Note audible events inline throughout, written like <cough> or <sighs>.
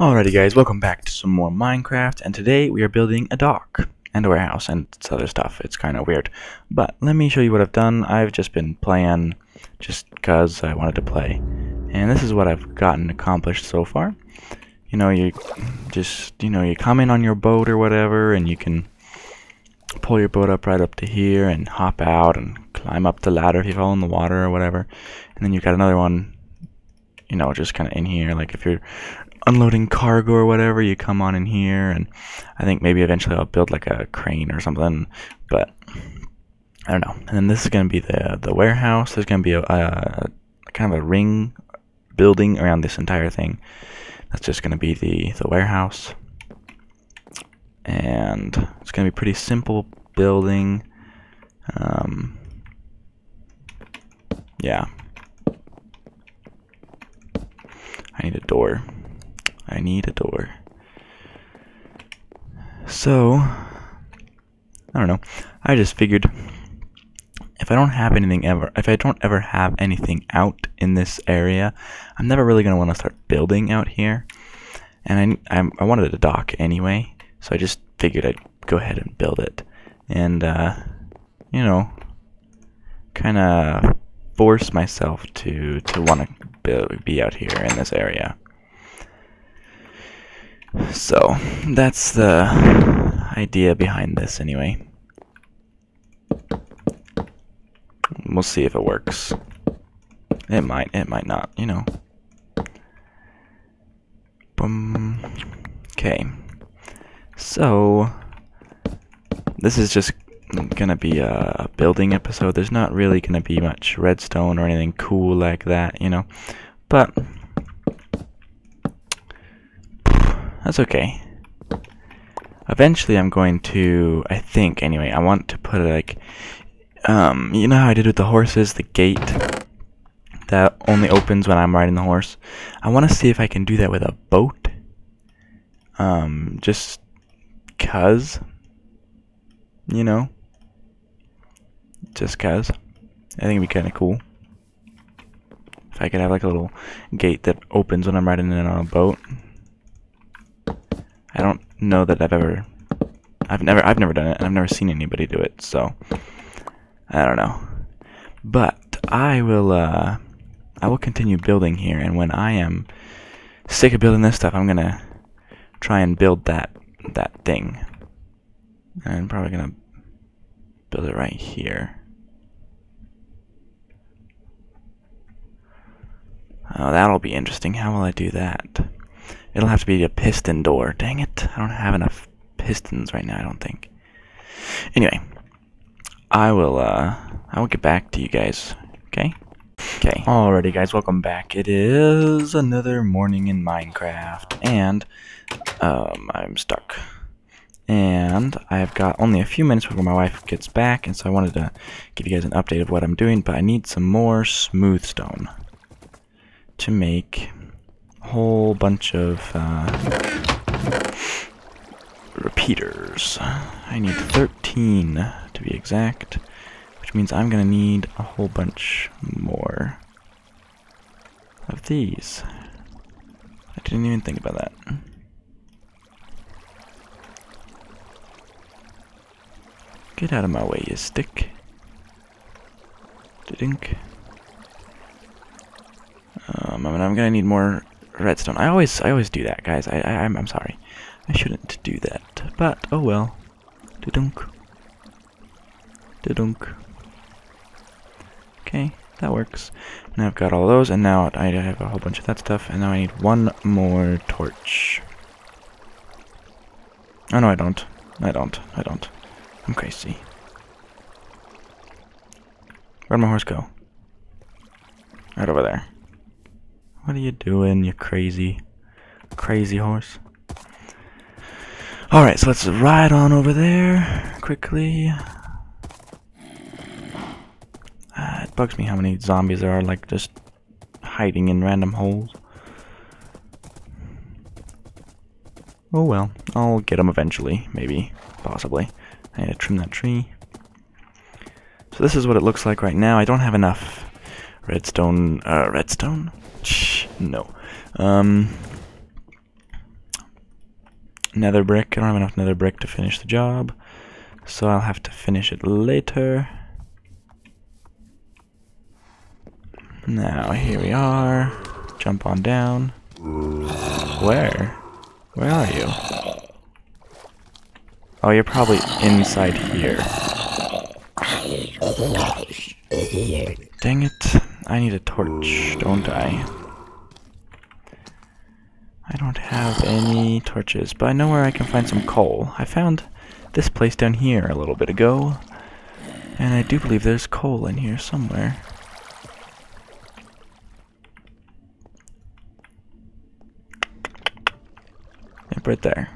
Alrighty guys, welcome back to some more Minecraft, and today we are building a dock and a warehouse and other stuff. It's kind of weird. But let me show you what I've done. I've just been playing just because I wanted to play. And this is what I've gotten accomplished so far. You know, you just, you know, you come in on your boat or whatever, and you can pull your boat up right up to here and hop out and climb up the ladder if you fall in the water or whatever. And then you've got another one, you know, just kind of in here. Like if you're unloading cargo or whatever, you come on in here, and I think maybe eventually I'll build like a crane or something, but I don't know. And then this is gonna be the the warehouse. There's gonna be a, a kind of a ring building around this entire thing. That's just gonna be the the warehouse, and it's gonna be pretty simple building. Um, yeah. I need a door. I need a door. So, I don't know. I just figured if I don't have anything ever, if I don't ever have anything out in this area, I'm never really gonna want to start building out here. And I, I, I wanted a dock anyway, so I just figured I'd go ahead and build it, and uh, you know, kind of force myself to to want to be out here in this area. So, that's the idea behind this anyway. We'll see if it works. It might, it might not, you know. Boom. Okay. So, this is just gonna be a building episode. There's not really gonna be much redstone or anything cool like that, you know. But That's okay. Eventually, I'm going to, I think, anyway, I want to put like, um, you know how I did with the horses, the gate that only opens when I'm riding the horse? I want to see if I can do that with a boat. Um, just cuz, you know, just cuz. I think it'd be kind of cool. If I could have like a little gate that opens when I'm riding in on a boat. I don't know that I've ever I've never I've never done it and I've never seen anybody do it, so I don't know. But I will uh I will continue building here and when I am sick of building this stuff, I'm to try and build that that thing. And I'm probably to build it right here. Oh, that'll be interesting. How will I do that? It'll have to be a piston door. Dang it. I don't have enough pistons right now, I don't think. Anyway, I will uh I will get back to you guys. Okay? Okay. Alrighty guys, welcome back. It is another morning in Minecraft and um I'm stuck. And I've got only a few minutes before my wife gets back, and so I wanted to give you guys an update of what I'm doing, but I need some more smooth stone to make whole bunch of uh, repeaters. I need 13 to be exact, which means I'm gonna need a whole bunch more of these. I didn't even think about that. Get out of my way, you stick. Dink. Um, I mean, I'm gonna need more redstone. I always I always do that, guys. I, I I'm I'm sorry. I shouldn't do that. But oh well. Da-dunk. Da-dunk. Okay, that works. Now I've got all those, and now I have a whole bunch of that stuff, and now I need one more torch. Oh no, I don't. I don't. I don't. I'm crazy. Where'd my horse go? Right over there. What are you doing, you crazy, crazy horse? Alright, so let's ride on over there quickly. Uh, it bugs me how many zombies there are, like, just hiding in random holes. Oh well, I'll get them eventually, maybe, possibly. I need to trim that tree. So this is what it looks like right now. I don't have enough redstone, uh, redstone? No. Um, nether brick. I don't have enough nether brick to finish the job, so I'll have to finish it later. Now, here we are. Jump on down. Where? Where are you? Oh, you're probably inside here. Dang it. I need a torch, don't I? I don't have any torches, but I know where I can find some coal. I found this place down here a little bit ago, and I do believe there's coal in here somewhere. Yep, right there.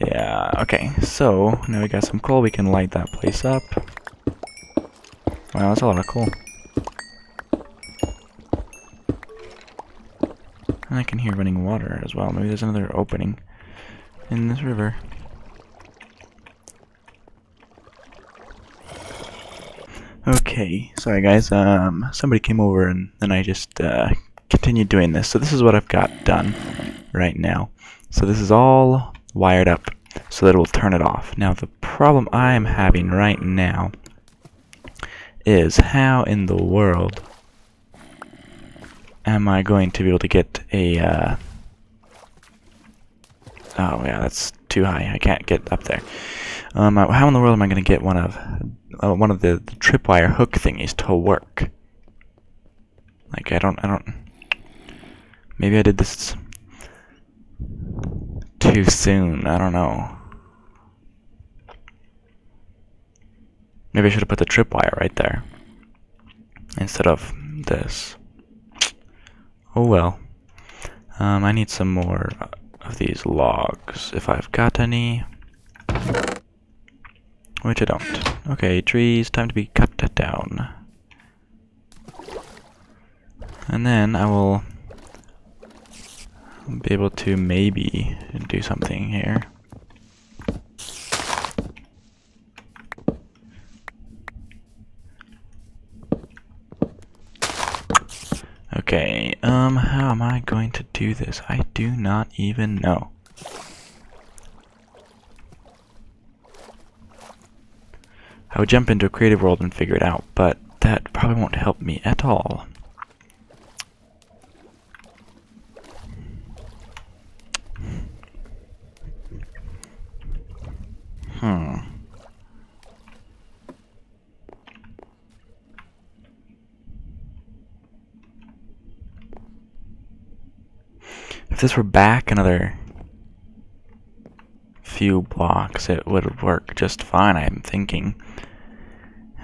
Yeah, okay, so now we got some coal, we can light that place up. Wow, that's a lot of coal. And I can hear running water as well. Maybe there's another opening in this river. Okay, sorry guys, um, somebody came over and then I just, uh, continued doing this. So this is what I've got done right now. So this is all wired up so that it will turn it off. Now the problem I am having right now is how in the world am I going to be able to get a, uh, oh yeah, that's too high. I can't get up there. Um, how in the world am I going to get one of uh, one of the, the tripwire hook thingies to work? Like I don't, I don't. Maybe I did this too soon. I don't know. Maybe I should have put the tripwire right there instead of this. Oh well. Um, I need some more of these logs if I've got any. Which I don't. Okay, trees, time to be cut down. And then I will be able to maybe do something here. Okay, um, how am I going to do this? I do not even know. I would jump into a creative world and figure it out, but that probably won't help me at all. Hmm. If this were back another few blocks, it would work just fine, I'm thinking.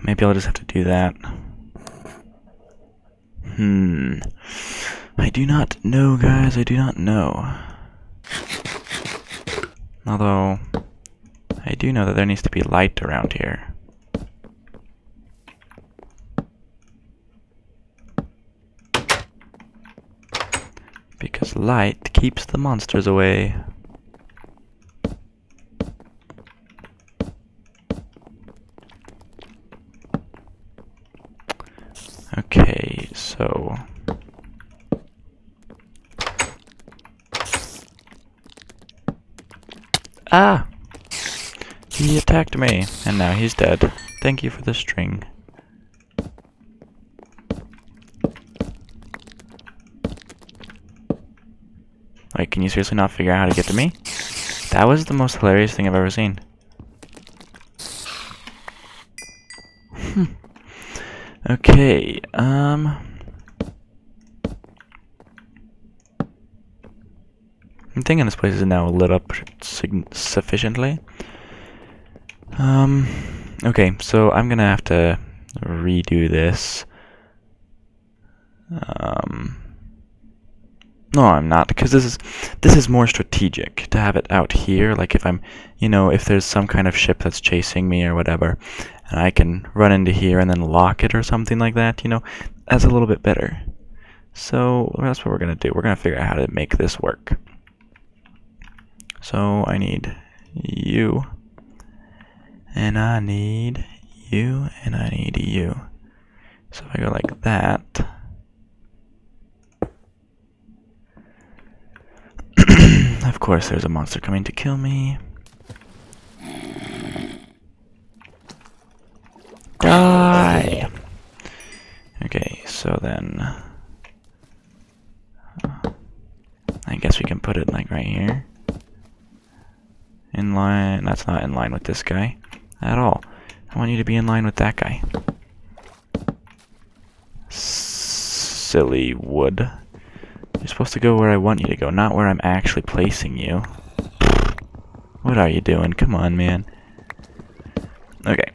Maybe I'll just have to do that. Hmm. I do not know, guys. I do not know. Although, I do know that there needs to be light around here. Because light keeps the monsters away. Okay, so... Ah! He attacked me, and now he's dead. Thank you for the string. Can you seriously not figure out how to get to me? That was the most hilarious thing I've ever seen. Hmm. Okay, um... I'm thinking this place is now lit up sufficiently. Um, okay, so I'm gonna have to redo this. Um, no, I'm not, because this is this is more strategic to have it out here. Like if I'm, you know, if there's some kind of ship that's chasing me or whatever, and I can run into here and then lock it or something like that, you know, that's a little bit better. So that's what we're gonna do. We're gonna figure out how to make this work. So I need you, and I need you, and I need you. So if I go like that. Of course, there's a monster coming to kill me. Die! Okay, so then. Uh, I guess we can put it like right here. In line. That's not in line with this guy at all. I want you to be in line with that guy. silly wood. Supposed to go where I want you to go, not where I'm actually placing you. <sighs> What are you doing? Come on, man. Okay.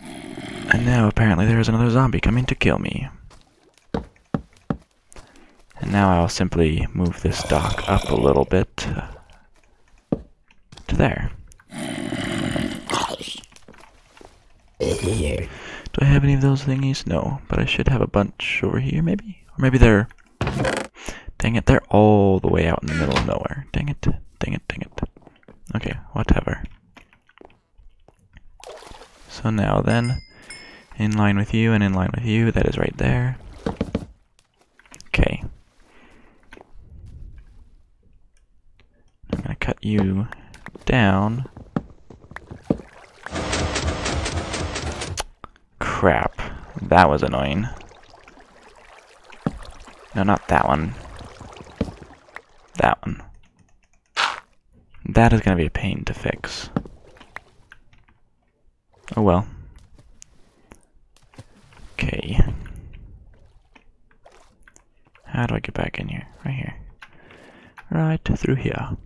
And now apparently there is another zombie coming to kill me. And now I'll simply move this dock up a little bit to there. Do I have any of those thingies? No, but I should have a bunch over here, maybe? Or maybe they're... Dang it, they're all the way out in the middle of nowhere. Dang it, dang it, dang it. Okay, whatever. So now then, in line with you and in line with you, that is right there. Okay. I'm gonna cut you down. Crap. That was annoying. No, not that one. That one. That is going to be a pain to fix. Oh well. Okay. How do I get back in here? Right here. Right through here.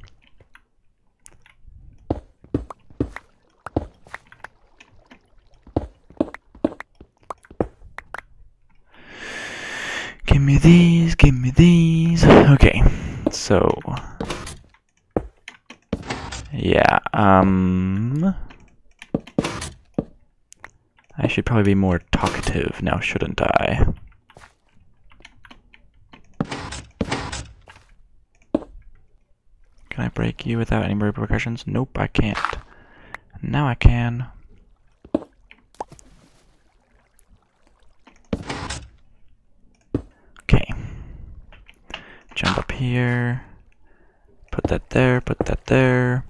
Give me these, give me these. Okay, so. Yeah, um. I should probably be more talkative now, shouldn't I? Can I break you without any repercussions? Nope, I can't. Now I can. Okay. Jump up here. Put that there, put that there.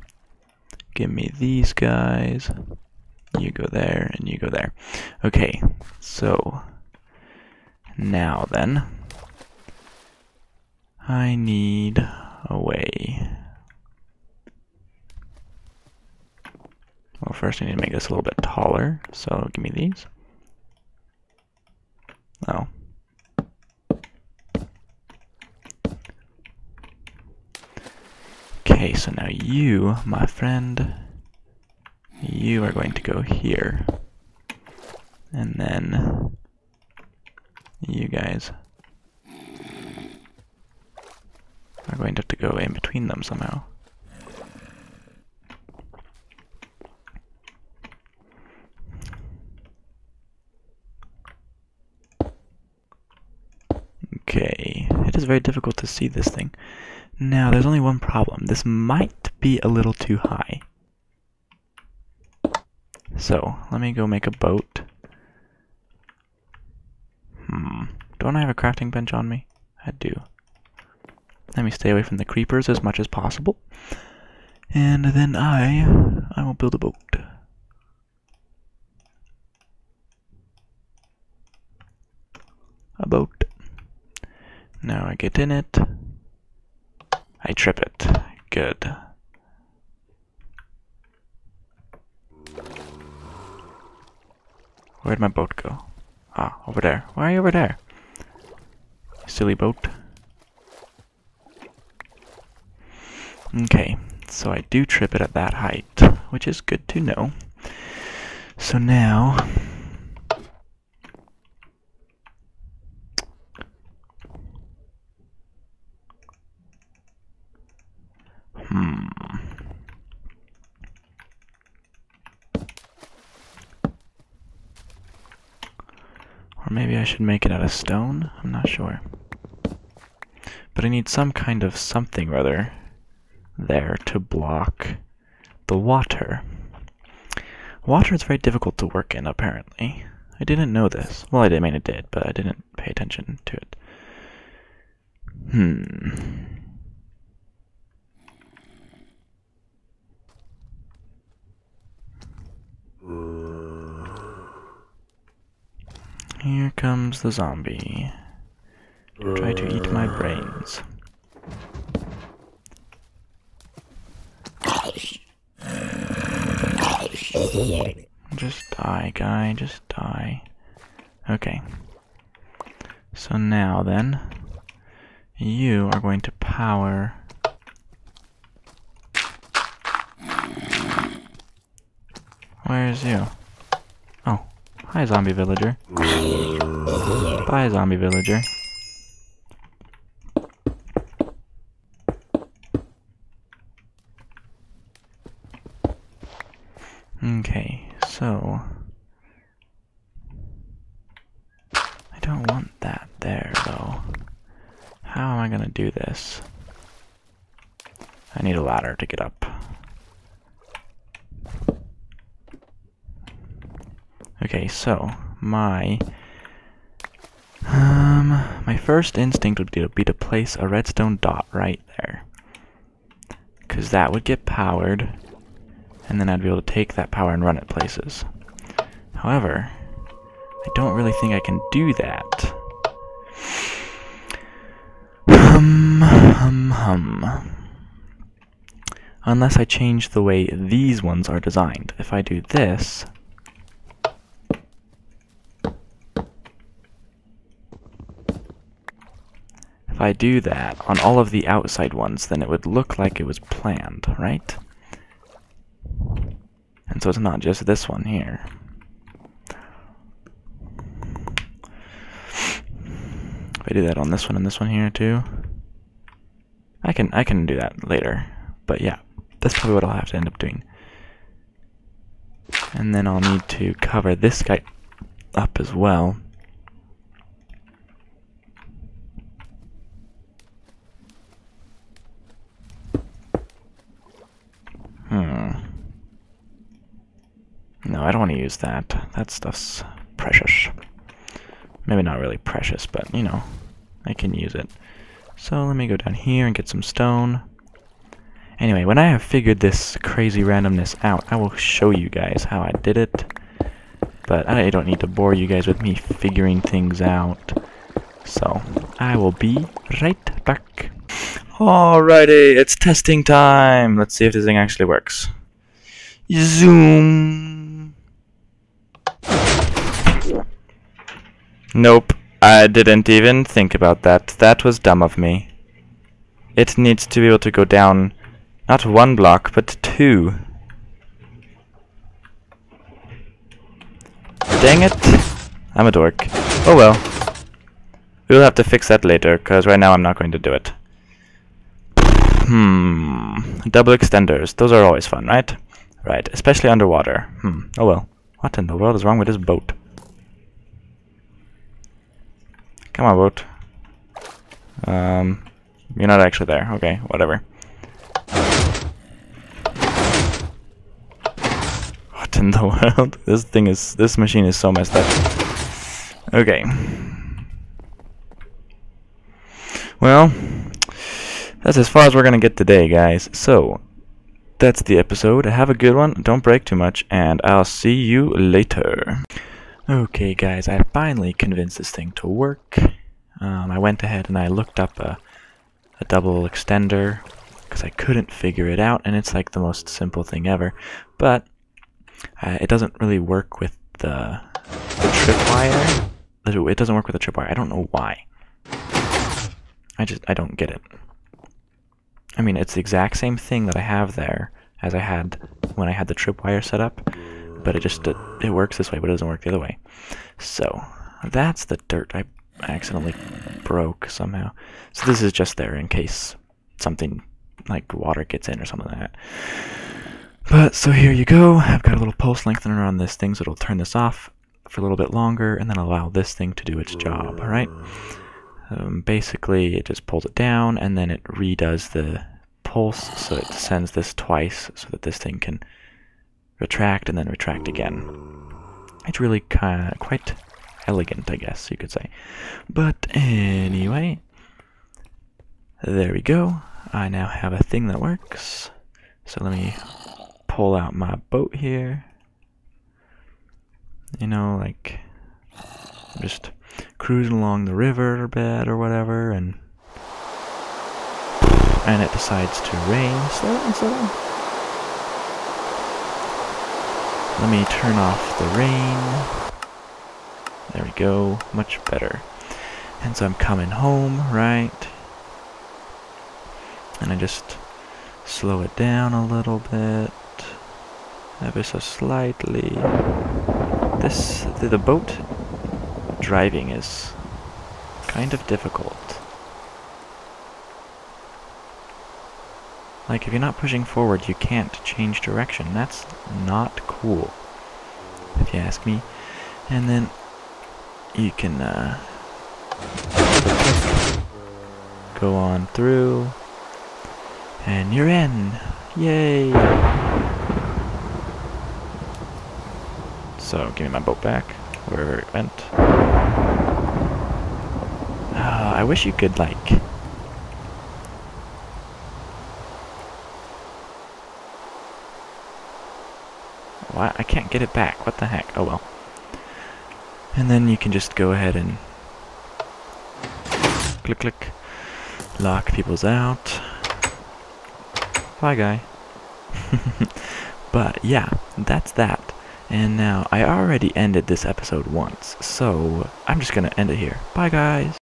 Give me these guys. You go there, and you go there. Okay, so now then, I need a way. Well, first I need to make this a little bit taller, so give me these. Oh. So now you, my friend, you are going to go here. And then you guys are going to have to go in between them somehow. Okay, it is very difficult to see this thing. Now, there's only one problem. This might be a little too high. So, let me go make a boat. Hmm. Don't I have a crafting bench on me? I do. Let me stay away from the creepers as much as possible. And then I, I will build a boat. A boat. Now I get in it. I trip it. Good. Where'd my boat go? Ah, over there. Why are you over there? Silly boat. Okay, so I do trip it at that height, which is good to know. So now... I should make it out of stone? I'm not sure. But I need some kind of something or other there to block the water. Water is very difficult to work in, apparently. I didn't know this. Well, I did I mean it did, but I didn't pay attention to it. Hmm. Here comes the zombie. Try to eat my brains. Just die, guy, just die. Okay. So now then, you are going to power. Where's you? Hi, zombie villager. Bye, zombie villager. Okay, so I don't want that there though. How am I gonna do this? I need a ladder to get up. Okay, so my um my first instinct would be to, be to place a redstone dot right there. Cause that would get powered and then I'd be able to take that power and run it places. However, I don't really think I can do that. Hum, hum, hum. Unless I change the way these ones are designed. If I do this, if I do that on all of the outside ones, then it would look like it was planned, right? And so it's not just this one here. If I do that on this one and this one here too, I can I can do that later. But yeah, that's probably what I'll have to end up doing. And then I'll need to cover this guy up as well. Hmm. No, I don't want to use that. That stuff's precious. Maybe not really precious, but you know, I can use it. So let me go down here and get some stone. Anyway, when I have figured this crazy randomness out, I will show you guys how I did it. But I don't need to bore you guys with me figuring things out. So, I will be right back. Alrighty, it's testing time. Let's see if this thing actually works. Zoom. Nope, I didn't even think about that. That was dumb of me. It needs to be able to go down not one block, but two. Dang it. I'm a dork. Oh well. We'll have to fix that later, because right now I'm not going to do it. Hmm. Double extenders. Those are always fun, right? Right, especially underwater. Hmm. Oh well. What in the world is wrong with this boat? Come on, boat. Um, you're not actually there. Okay, whatever. What in the <laughs> world? This thing is, this machine is so messed up. Okay. Well, that's as far as we're going to get today, guys. So, that's the episode. Have a good one. Don't break too much, and I'll see you later. Okay, guys, I finally convinced this thing to work. Um, I went ahead and I looked up a, a double extender because I couldn't figure it out, and it's like the most simple thing ever. But uh, it doesn't really work with the, the tripwire. It doesn't work with the tripwire. I don't know why. I just I don't get it. I mean, it's the exact same thing that I have there as I had when I had the tripwire set up, but it just it, it works this way, but it doesn't work the other way. So that's the dirt I accidentally broke somehow. So this is just there in case something like water gets in or something like that. But so here you go. I've got a little pulse lengthener on this thing, so it'll turn this off for a little bit longer, and then allow this thing to do its job. All right. Um, basically, it just pulls it down, and then it redoes the pulse, so it sends this twice, so that this thing can retract and then retract again. it's really kind of quite elegant, I guess you could say. But anyway, there we go. I now have a thing that works. So let me pull out my boat here. You know, like just cruising along the river bed or whatever, and and it decides to rain. Slow down, slow down. Let me turn off the rain. There we go, much better. And so I'm coming home, right? And I just slow it down a little bit, ever so slightly. This, the, the boat driving is kind of difficult. Like, if you're not pushing forward, you can't change direction. That's not cool, if you ask me. And then you can uh, go on through, and you're in. Yay! So, give me my boat back, wherever it went. Uh, I wish you could, like, Why? I can't get it back. What the heck? Oh well. And then you can just go ahead and click click lock people's out. Bye guy. <laughs> but yeah, that's that. And now I already ended this episode once, so I'm just gonna end it here. Bye guys.